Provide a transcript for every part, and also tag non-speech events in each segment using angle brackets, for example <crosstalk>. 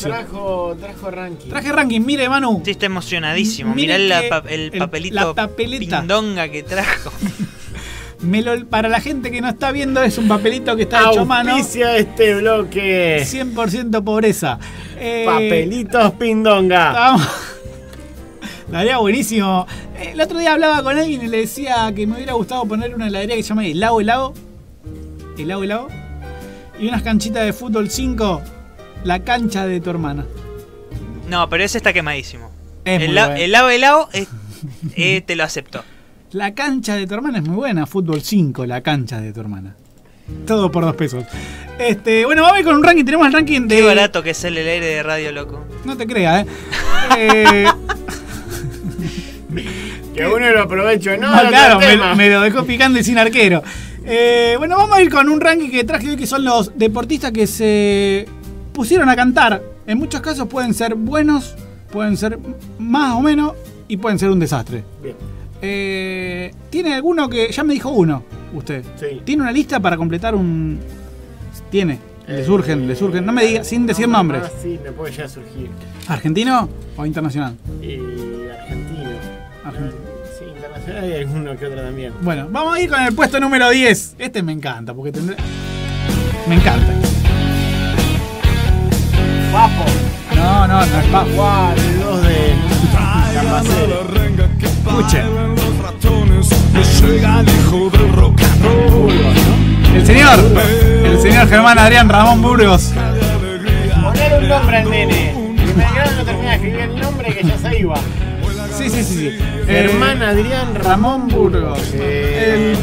Trajo, trajo ranking. Traje ranking, mire Manu. Sí, está emocionadísimo. Mirá la pa- el el- papelito la papeleta. pindonga que trajo. <laughs> Me lo- para la gente que no está viendo es un papelito que está hecho a mano. Auspicia este bloque. 100% pobreza. Eh, Papelitos pindonga. Estábamos- Estaría buenísimo. El otro día hablaba con alguien y le decía que me hubiera gustado poner una heladería que se llama Helado Helado. Helado Helado. Y unas canchitas de fútbol 5. La cancha de tu hermana. No, pero ese está quemadísimo. Es el, la- el lado helado es- eh, <laughs> te lo acepto. La cancha de tu hermana es muy buena. Fútbol 5, la cancha de tu hermana. Todo por dos pesos. Este, bueno, vamos a ir con un ranking. Tenemos el ranking de. Qué barato que es el aire de radio loco. No te creas, ¿eh? <laughs> eh <laughs> Que uno lo aprovecho. No, Ah, no, claro, me lo dejó picando y sin arquero. Eh, bueno, vamos a ir con un ranking que traje hoy que son los deportistas que se pusieron a cantar. En muchos casos pueden ser buenos, pueden ser más o menos y pueden ser un desastre. Bien. Eh, ¿Tiene alguno que.? Ya me dijo uno, usted. Sí. ¿Tiene una lista para completar un.? Tiene. Le Eh, surgen, le surgen. No me diga, sin decir no, nombres. ah, sí, me puede ya surgir. ¿Argentino o internacional? Y argentino. Argentino. Sí, internacional hay alguno que otro también. Bueno, vamos a ir con el puesto número 10. Este me encanta, porque tendré. Me encanta. No, no, no es papo. Guau, el de Cambacero. Escuchen. Llega el hijo del rock and roll. El señor, el señor Germán Adrián Ramón Burgos. Poner un nombre al nene. Que Belgrano no termina de escribir el nombre que ya se iba. Sí, sí, sí, sí. Germán Eh, Adrián Ramón Burgos. El,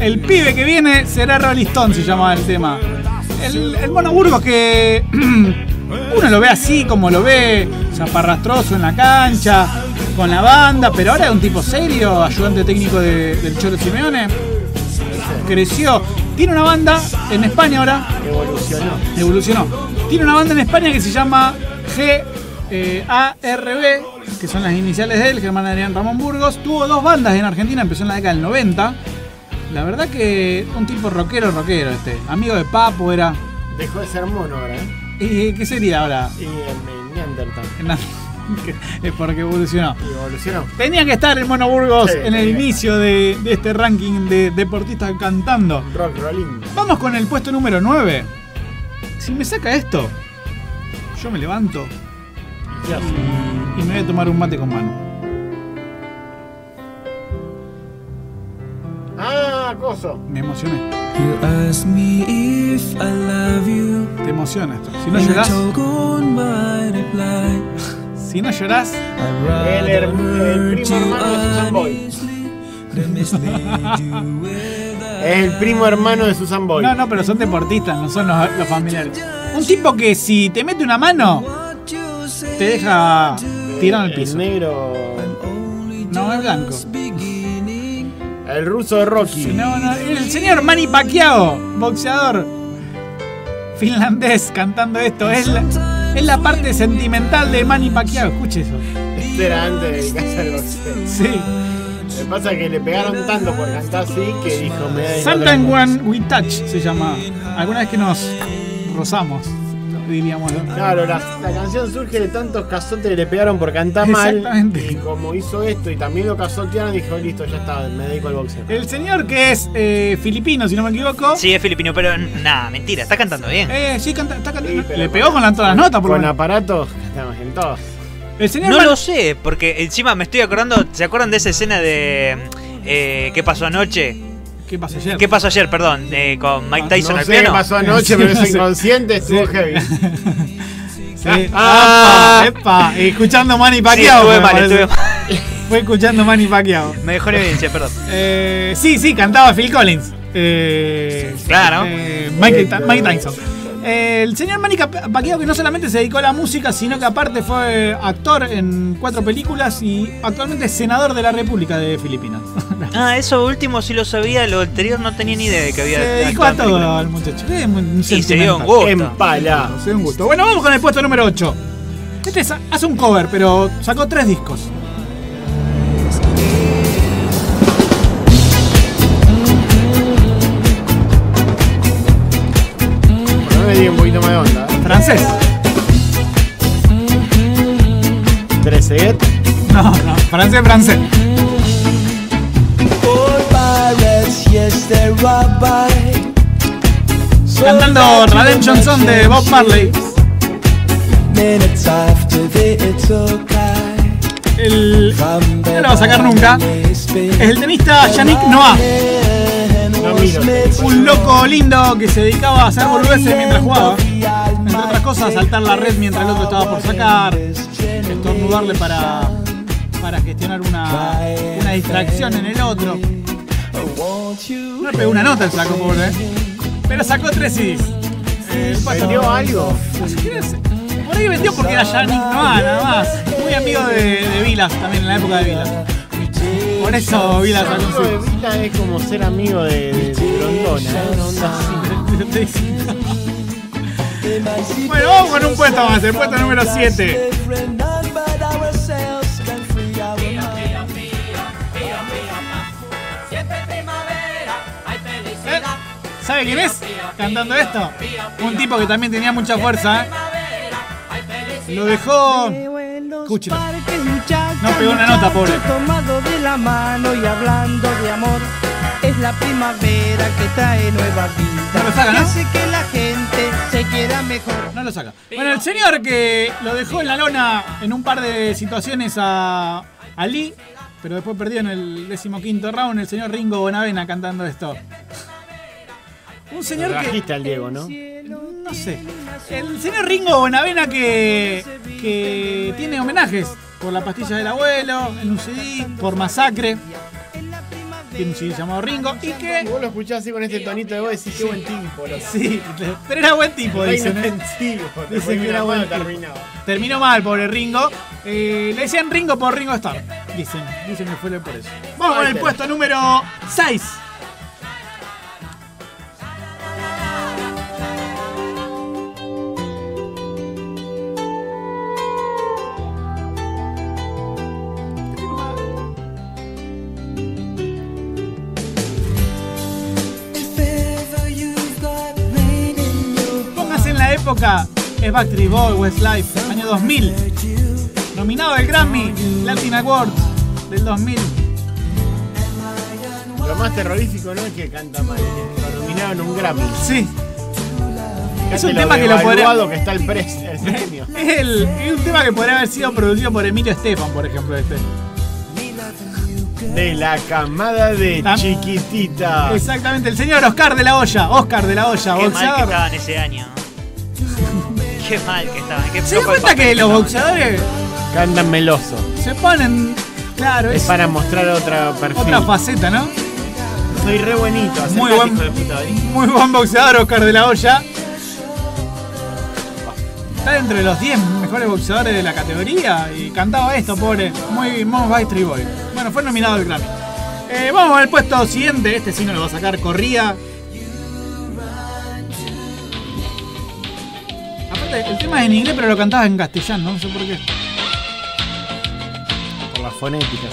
el pibe que viene será Rolling Stone, se llamaba el tema. El, mono Burgos que <clears throat> uno lo ve así como lo ve, zaparrastroso en la cancha, con la banda, pero ahora es un tipo serio, ayudante técnico de- del Cholo Simeone. Creció. Tiene una banda en España ahora, Evolucionó. evolucionó. Tiene una banda en España que se llama GARB, que son las iniciales de él, Germán Adrián Ramón Burgos. Tuvo dos bandas en Argentina, empezó en la década del 90. La verdad que un tipo rockero, rockero este. Amigo de Papo era. Dejó de ser mono ahora, ¿eh? ¿Y qué sería ahora? Y en Neandertal. <laughs> Es porque evolucionó. Y evolucionó. Tenía que estar el Mono Burgos Sí, en el inicio de, de este ranking de deportistas cantando. Rock rolling. Vamos con el puesto número 9. Si me saca esto, yo me levanto y, y me voy a tomar un mate con mano. Ah, coso. Me emocioné. You ask me if I love you. Te emociona esto. Si no reply. si no llorás, I'd El, el primo hermano de Susan Boy. <laughs> el primo hermano de Susan Boy. no, no, pero son deportistas, no son los, los familiares. Un tipo que si te mete una mano, te deja tirado al El piso. negro. Only No, es blanco. El ruso de Rocky. No, no, el señor Manny Pacquiao, boxeador finlandés, cantando esto. Es la, es la parte sentimental de Manny Pacquiao. Escuche eso. Este era antes de dedicarse al boxeo. Sí. Que pasa que le pegaron tanto por cantar así que dijo me da Sometimes When We Touch se llama. Alguna vez que nos rozamos, diríamos. Claro, la, la canción surge de tantos cazotes que le pegaron por cantar mal. Exactamente. Y como hizo esto y también lo cazotearon, dijo listo, ya está, me dedico al boxeo. El señor que es eh, filipino, si no me equivoco. Sí, es filipino, pero nada, mentira, está cantando bien. Eh, sí, canta, está cantando. Sí, Le pegó con la- todas las notas, por Con menos. aparatos, estamos en todos. El señor No Man- lo sé, porque encima me estoy acordando, ¿se acuerdan de esa escena de eh, ¿Qué pasó anoche? ¿Qué pasó ayer? ¿Qué pasó ayer, perdón? con Mike Tyson no al sé piano. pasó anoche, pero es <laughs> inconsciente, estuvo Sí. heavy. <laughs> Sí. Ah. Epa, epa. Y escuchando Manny Sí, Pacquiao. me mal, estuve. <laughs> Fue escuchando Manny Pacquiao. Me dejó en evidencia, perdón. Eh, sí, sí, cantaba Phil Collins. Eh, Claro. eh, Mike, Mike Tyson. El señor Manny Pacquiao que no solamente se dedicó a la música, sino que aparte fue actor en cuatro películas y actualmente es senador de la República de Filipinas. Ah, eso último sí lo sabía, lo anterior no tenía ni idea de que había. Se a todo el muchacho. Eh, un y se dio un gusto. Empala. Se dio un gusto. Bueno, vamos con el puesto número 8. Este es, hace un cover, pero sacó tres discos. Un poquito más de onda. ¿eh? Francés. ¿Treset? No, no, francés, francés. Cantando Redemption Song de Bob Marley. El. No lo va a sacar nunca. Es el tenista Yannick Noah. Un loco lindo que se dedicaba a hacer boludeces mientras jugaba. Entre otras cosas, saltar la red mientras el otro estaba por sacar. Estornudarle para, para gestionar una, una distracción en el otro. No le pegó una nota el saco, pobre. ¿eh? Pero sacó tres CDs. Eh, ¿Vendió algo? Por ahí vendió porque era Yannick Noah, nada más. Muy amigo de, de Vilas también en la época de Vilas. Por eso Vilas sacó de Vita es como ser amigo de, de, de Grondona, ¿eh? Una onda así. Bueno, vamos con un puesto más, el puesto número 7. ¿Sabe quién es? Cantando esto. Un tipo que también tenía mucha fuerza. ¿eh? Lo dejó. Escúchelo. No pegó una nota, pobre. Tomado de la mano y hablando de amor. Es la primavera que trae nueva vida. No lo saca, ¿no? Hace que la gente se quiera mejor. No lo saca. Bueno, el señor que lo dejó en la lona en un par de situaciones a, a Lee, pero después perdió en el decimoquinto round, el señor Ringo Bonavena cantando esto. Un señor Lo que. al Diego, ¿no? No sé. El señor Ringo Bonavena que, que tiene homenajes por la pastilla del abuelo, en un CD, por Masacre. Tiene un CD llamado Ringo y que. Vos lo escuchás así con este tonito de voz y decís qué buen tipo. Lo Sí, pero era buen tipo, dicen. ¿eh? Dicen que era buen tipo. terminaba. Terminó mal, pobre Ringo. Eh, le decían Ringo por Ringo Starr. Dicen, dicen que fue por eso. Vamos con el puesto número 6. Es Backstreet Boy, Westlife, año 2000. Nominado al Grammy Latin Awards del 2000. Lo más terrorífico no es que canta mal, es que lo nominaron un Grammy. Sí. Es un tema que lo podría. que está el, pre- el <laughs> premio. Es, el- es un tema que podría haber sido producido por Emilio Estefan, por ejemplo, este. De la camada de chiquitita. Exactamente, el señor Oscar de la Olla, Oscar de la Olla, Qué mal que boxeador. estaban ese año. <laughs> Qué mal que estaban. Qué ¿Se dan cuenta que los boxeadores Cantan meloso. se ponen. Claro, Es es para mostrar otra perfil. otra faceta, ¿no? Soy re buenito. Muy buen- hijo de puta. Muy buen boxeador, Oscar de la Hoya. Está entre los 10 mejores boxeadores de la categoría y cantaba esto, pobre. Muy Mos Backstreet Boy. Bueno, fue nominado al Grammy. Eh, vamos al puesto siguiente. Este sí no lo va a sacar. Corría. El tema es en inglés, pero lo cantabas en castellano. No sé por qué. Por las fonéticas.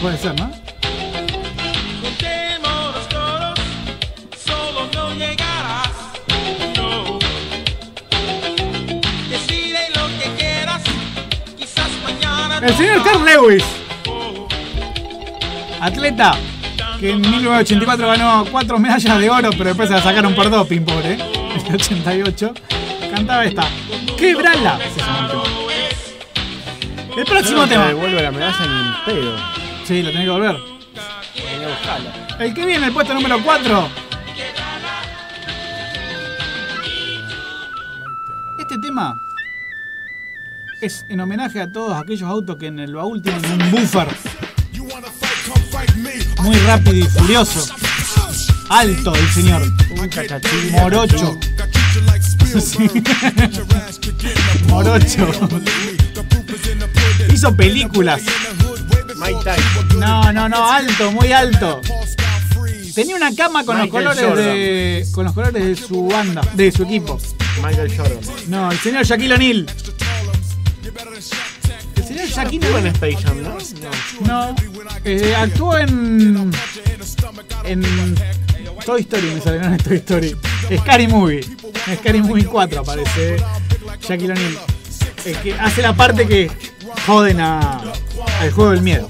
Puede ser, ¿no? Contemos los coros, solo no llegarás. No. Decide lo que quieras, quizás mañana. El señor Carl Lewis. Atleta que en 1984 ganó cuatro medallas de oro, pero después se la sacaron por doping, pobre. En el 88. Cantaba esta. ¡Quebrala! el próximo No tema. devuelve la medalla ni pedo. Sí, lo tenés que volver. El que viene, el puesto número 4. Este tema es en homenaje a todos aquellos autos que en el baúl tienen un buffer muy rápido y furioso. Alto el señor. Un Morocho. Sí. <laughs> Morocho. Hizo películas. No, no, no, alto, muy alto. Tenía una cama con los colores Jordan. de. con los colores de su banda, de su equipo. Michael Jordan. No, el señor Shaquille O'Neal. El señor Shaquille Estuvo en O'Neal. Space Jam, ¿no? No. eh, actuó en. en. Toy Story, me sale, no en Toy Story. Scary Movie. En Scary Movie 4 aparece eh, Shaquille O'Neal. el que hace la parte que joden a, al juego del miedo.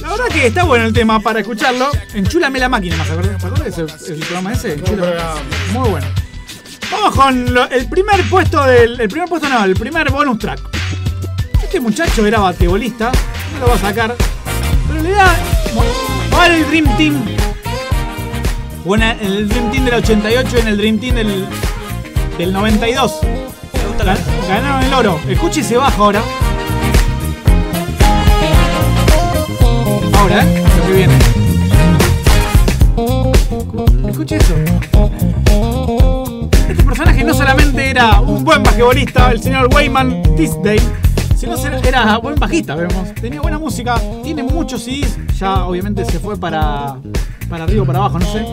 La verdad que está bueno el tema para escucharlo. Enchúlame la máquina, ¿me ese- el programa ese? Enchúlame. Muy bueno. Vamos con lo- el primer puesto del. El primer puesto no, el primer bonus track. Este muchacho era batebolista, no lo va a sacar. Pero le da. Va el Dream Team. Bueno, en el Dream Team del 88 y en el Dream Team del, del 92. Me gusta la- Ganaron el oro. Escuche ese bajo ahora. Ahora, ¿eh? Lo que viene. Escuche eso. Este personaje no solamente era un buen basquetbolista, el señor Wayman Tisdale, sino era buen bajista, vemos. Tenía buena música, tiene muchos CDs, ya obviamente se fue para, para arriba o para abajo, no sé.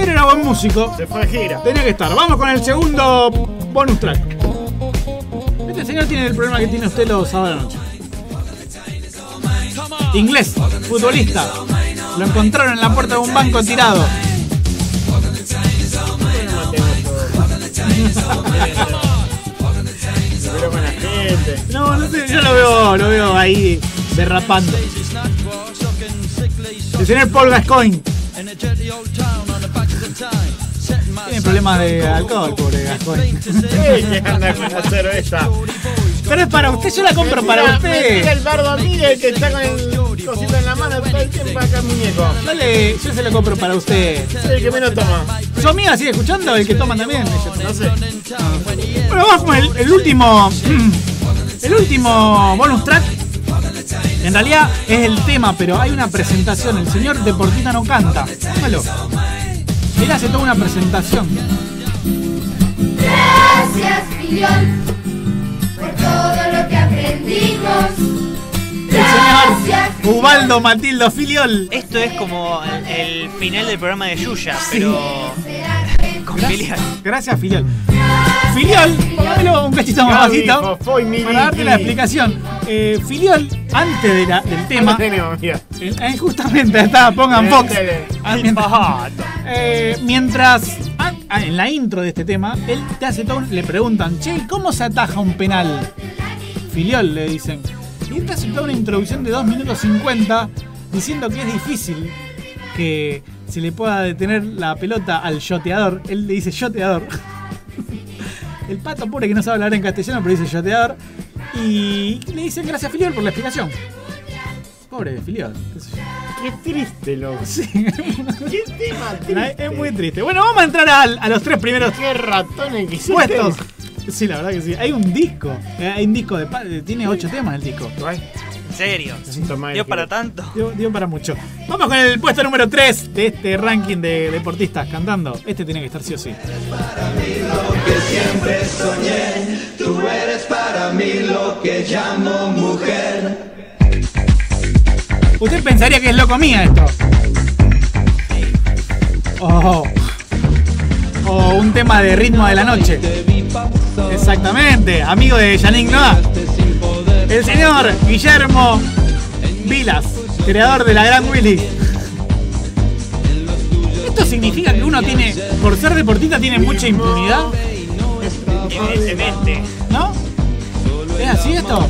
Pero era buen músico. Se fue a gira. Tenía que estar. Vamos con el segundo bonus track. Este señor tiene el problema que tiene usted los sábados noche. Inglés, futbolista. Lo encontraron en la puerta de un banco tirado. Pero con la gente. No, no sé, yo lo veo, lo veo ahí derrapando. El señor Paul Gascoigne. Tiene problemas de alcohol, pobre Gascoigne. Sí, que anda con la cerveza. Pero es para usted, yo la compro para Mira, me tira usted. el bardo Miguel que está con el cosito en la mano todo el tiempo acá muñeco. Dale, yo se lo compro para usted. El que menos toma. ¿Su amiga sigue escuchando? ¿El que toma también? No sé. Bueno, vamos con el, el último. <clears throat> El último bonus track. En realidad es el tema, pero hay una presentación. El señor Deportita no canta. Póngalo. Él hace toda una presentación. Gracias, Filión, por todo lo que aprendimos. El señor Ubaldo Matildo Filiol. Esto es como el, el final del programa de Yuya, pero con filial. Gracias, Filiol. Filiol, póngamelo un cachito más bajito. Para darte la explicación. Eh, Filiol, antes de la- del tema. Eh, justamente está, pongan Fox. Ah, mientras, eh, mientras ah, ah, en la intro de este tema, él te hace todo, le preguntan, che, ¿cómo se ataja un penal? Filiol, le dicen. Y él te hace toda una introducción de 2 minutos 50 diciendo que es difícil que se le pueda detener la pelota al yoteador. Él le dice yoteador. <laughs> El pato pobre que no sabe hablar en castellano, pero dice yoteador. Y le dicen gracias Filiol por la explicación. Pobre Filiol. qué sé yo. Qué triste, loco. Sí. Qué tema triste. Es muy triste. Bueno, vamos a entrar a, los tres primeros Qué ratones que hiciste. puestos. Sí, la verdad que sí. Hay un disco. Eh, Hay un disco de. Tiene ocho temas el disco. Serio. Dio que- para tanto. Dio, dio para mucho. Vamos con el puesto número 3 de este ranking de deportistas cantando. Este tiene que estar sí o sí. Tú eres para mí lo que llamo mujer. Usted pensaría que es loco mía esto. Oh. O un tema de ritmo de la noche. Exactamente, amigo de Yannick Noah. El señor Guillermo Vilas, creador de la Gran Willy. ¿Esto significa que uno tiene, por ser deportista, tiene mucha impunidad? Evidentemente. ¿No? ¿Es así esto?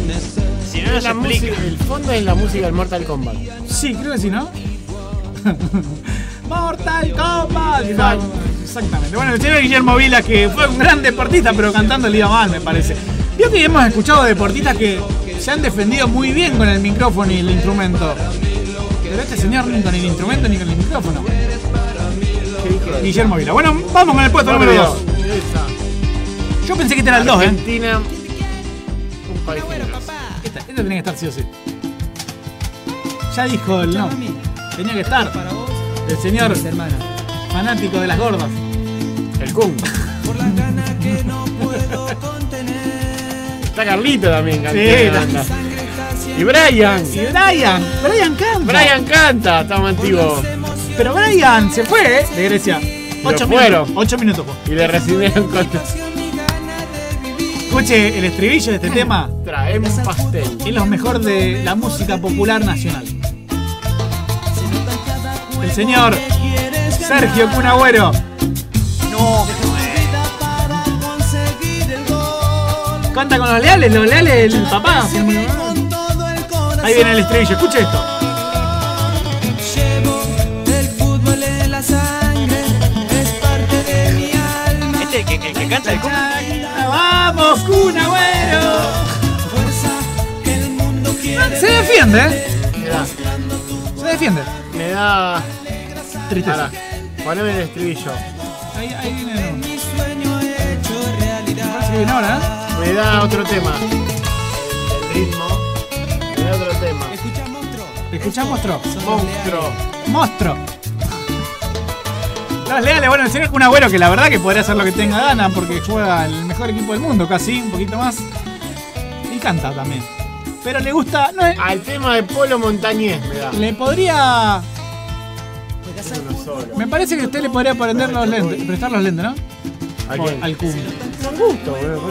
Si no, no Es se la música, explica. el fondo es la música del Mortal Kombat. Sí, creo que sí, ¿no? <laughs> Mortal Kombat. Exactamente. Bueno, el señor Guillermo Vila, que fue un gran deportista, pero cantando le iba mal, me parece. Vio que hemos escuchado deportistas que se han defendido muy bien con el micrófono y el instrumento. Pero este señor ni con el instrumento ni con el micrófono. Guillermo Vila. Bueno, vamos con el puesto número 2. Esa. Yo pensé que este era el 2, ¿eh? Argentina. Un país. Este, este tenía que estar sí o sí. Ya dijo el no. Tenía que estar. El señor fanático de las gordas. El Kun. Está Carlito también Sí, cantando. Y Brian. Y Brian, Brian canta. Brian canta, estamos antiguos. Pero Brian se fue ¿eh? de Grecia. Ocho minutos. Ocho minutos. Y le recibieron con. Escuche el estribillo de este tema. Traemos pastel. Es lo mejor de la música popular nacional. El señor Sergio Cunagüero. No, Canta con los leales, los leales, el papá. Ahí viene el estribillo, escuche esto. Es. Este que, que, que canta el cum. ¡Vamos, Kun Agüero! Fuerza que el mundo quiere. Se defiende, ¿eh? Me da, Se defiende. me da. Tristeza. Poneme el estribillo. Ahí, ahí viene. Mi sueño hecho realidad. Parece que viene ahora, ¿eh? Me da otro tema. El ritmo. Me da otro tema. Escucha monstruo. Escuchamos monstruo. Monstruo. Monstruo. Los leales, bueno, el señor Kun Agüero, que la verdad que podría hacer lo que tenga gana porque juega el mejor equipo del mundo, casi, un poquito más. Y canta también. Pero le gusta. No es- Al tema de Polo Montañés me da. le podría. Me parece que usted le podría prender los lentes, prestar los lentes, ¿no? ¿A quién? Al Kun. Son gustos, boludo.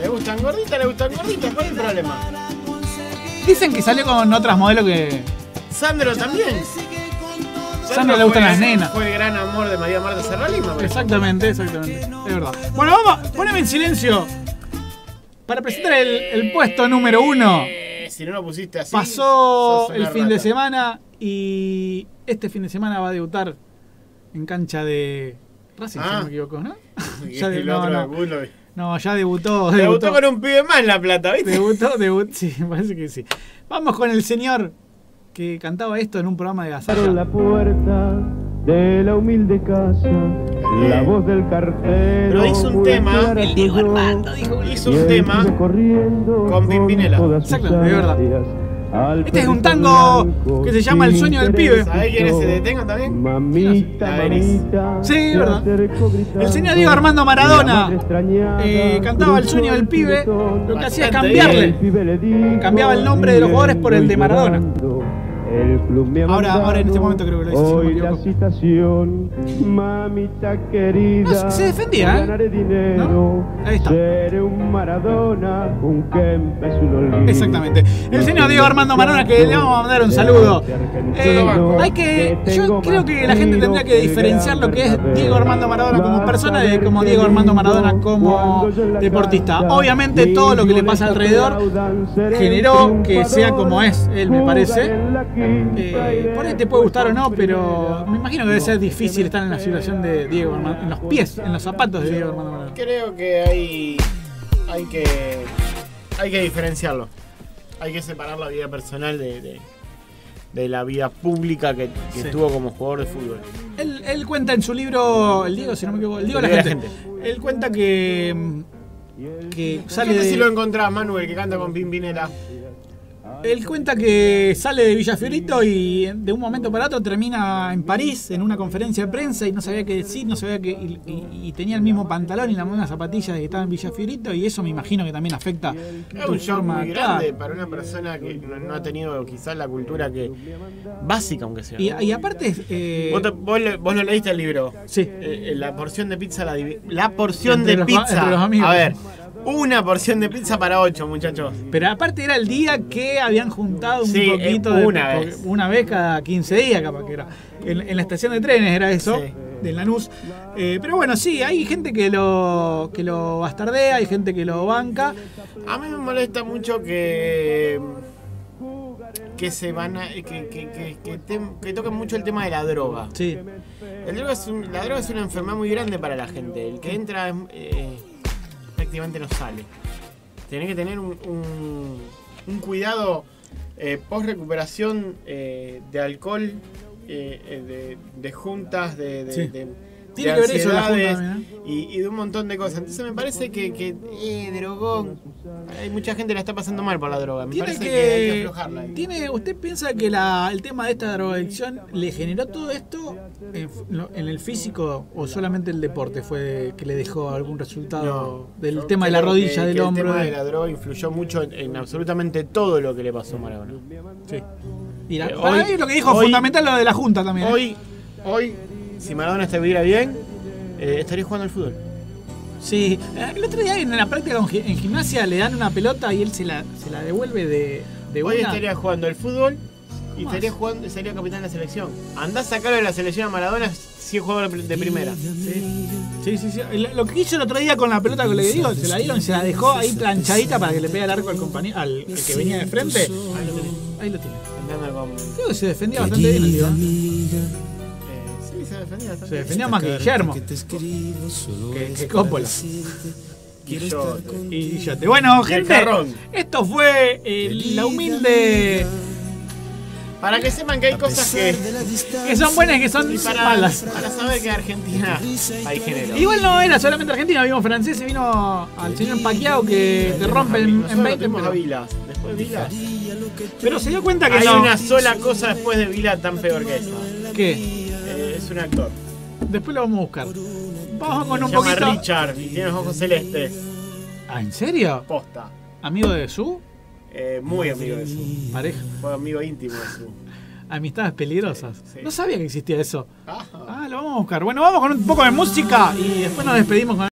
¿Le gustan gorditas? ¿Le gustan gorditas? ¿Cuál es el problema? Dicen que salió con otras modelos que. Sandro también. Sandro le gustan fue- las nenas. Fue el gran amor de María Marta Serralima. parece. Exactamente, exactamente. Es verdad. Bueno, vamos, poneme en silencio. Para presentar el, el puesto número uno. Eh, si no lo pusiste así. Pasó el fin de semana y este fin de semana va a debutar en cancha de Racing, si Ah. no me equivoco, ¿no? <laughs> Ya de- el no, no. No, ya debutó. Debutó con un pibe más en La Plata, ¿viste? Debutó, debutó, sí, parece que sí. Vamos con el señor que cantaba esto en un programa de Gazalla. la puerta de la humilde casa, la voz del cartero. Pero hizo un tema, El Diego Armando, dijo. Hizo un tema. con Pimpinela. Exacto, de verdad. Este es un tango que se llama El sueño del pibe. ¿Sabés quién es ese de Tengo también? Mamita, mamita. Sí, se verdad. El señor Diego Armando Maradona eh, cantaba El sueño del pibe. Lo que hacía es cambiarle. Cambiaba el nombre de los jugadores por el de Maradona. Llorando, El club me ha Ahora- ahora en este momento creo que lo me Hoy la citación, mamita querida. No, se defendía, ¿eh? Ganaré dinero. ¿No? Ahí está. Seré un Maradona, un Kempes, un olvido. Exactamente. El señor Diego Armando Maradona, que le vamos a mandar un saludo. Eh, hay que, yo creo que la gente tendría que diferenciar lo que es Diego Armando Maradona como persona de como Diego Armando Maradona como deportista. Obviamente todo lo que le pasa alrededor generó que sea como es él, me parece. Eh, por ahí te puede gustar o no, pero me imagino que debe ser difícil estar en la situación de Diego Armando, en los pies, en los zapatos de Diego Armando Maradona. Creo que hay, hay que hay que diferenciarlo. Hay que separar la vida personal de, de, de la vida pública que, que Sí. tuvo como jugador de fútbol. Él, él cuenta en su libro, el Diego, si no me equivoco, el Diego de la, El Diego de gente. la Él cuenta que, mm, que sale de, si lo encontrás, Manuel, que canta con Pimpinela. Él cuenta que sale de Villafiorito y de un momento para otro termina en París en una conferencia de prensa y no sabía qué decir, no sabía qué y, y- y tenía el mismo pantalón y la misma zapatilla que estaba en Villafiorito y eso me imagino que también afecta Es tu un shock forma muy grande para una persona que no, no ha tenido quizás la cultura que básica, aunque sea. Y, y aparte, eh, Vos, te- vos le- vos no leíste el libro. sí, Eh, eh, la porción de pizza la La porción Entre de los- pizza. A ver, una porción de pizza para ocho, muchachos. Pero aparte era el día que habían juntado un Sí, poquito eh, de. una porque vez. Una vez cada 15 días, capaz que era. En, en la estación de trenes era eso, Sí. de Lanús. Eh, pero bueno, sí, hay gente que lo, que lo bastardea, hay gente que lo banca. A mí me molesta mucho que. que se van a. que, que, que, toquen mucho el tema de la droga. Sí, El droga es un- la droga es una enfermedad muy grande para la gente. El que entra eh, prácticamente no sale. Tenés que tener un, un, un cuidado post recuperación de alcohol, eh, eh, de, de juntas, de, de, Sí. de- Tiene de que ver eso ansiedades junta ¿eh? y, y de un montón de cosas. Entonces me parece que, que eh, drogón. Hay mucha gente que la está pasando mal por la droga. Me Tiene parece que, que, hay que aflojarla. tiene, ¿Usted piensa que la- el tema de esta drogadicción le generó todo esto en, el físico o solamente el deporte fue que le dejó algún resultado del tema de la rodilla, del hombro? El tema de- la droga influyó mucho en, en absolutamente todo lo que le pasó a Maradona. Sí. Y la- Eh, para hoy- mí lo que dijo hoy- fundamental lo de la Junta también. ¿eh? Hoy, hoy, si Maradona estuviera bien, eh, estaría jugando al fútbol. Sí, Eh, el otro día en la práctica en gimnasia le dan una pelota y él se la, se la devuelve de, de Hoy una. estaría jugando al fútbol Y estaría jugando, sería capitán de la selección. Andá a sacarlo de la selección a Maradona si es jugador de primera. Sí, sí, sí. Lo lo que hizo el otro día con la pelota que le digo, se la dieron y se la dejó ahí planchadita para que le pegue al arco al compañero, al que venía de frente. Ahí lo tenés. Ahí lo tiene. Creo que se defendía bastante bien el tío. Se defendía bastante. Se defendía más que Guillermo. Que, que Coppola. Guillote. Y Guillote. Bueno, Y el gente, esto fue eh, la humilde. Para que sepan que hay cosas que. Que son buenas y que son Y para, malas. para saber que en Argentina hay género. Igual no era solamente Argentina, vimos franceses, vino al señor Paquiao que te rompe en, en Nosotros 20 tenemos a pero, Vilas. Después de Vilas. pero se dio cuenta que Hay no. una sola cosa después de Vila tan peor que esa. ¿Qué? Es un actor. Después lo vamos a buscar. Vamos con Se un llama poquito. Richard y tiene los ojos celestes. Ah, ¿en serio? Posta. ¿Amigo de su Eh, muy amigo de su. pareja? Fue amigo íntimo de su. Amistades peligrosas. Sí. No sabía que existía eso. Ajá. Ah, lo vamos a buscar. Bueno, vamos con un poco de música y después nos despedimos con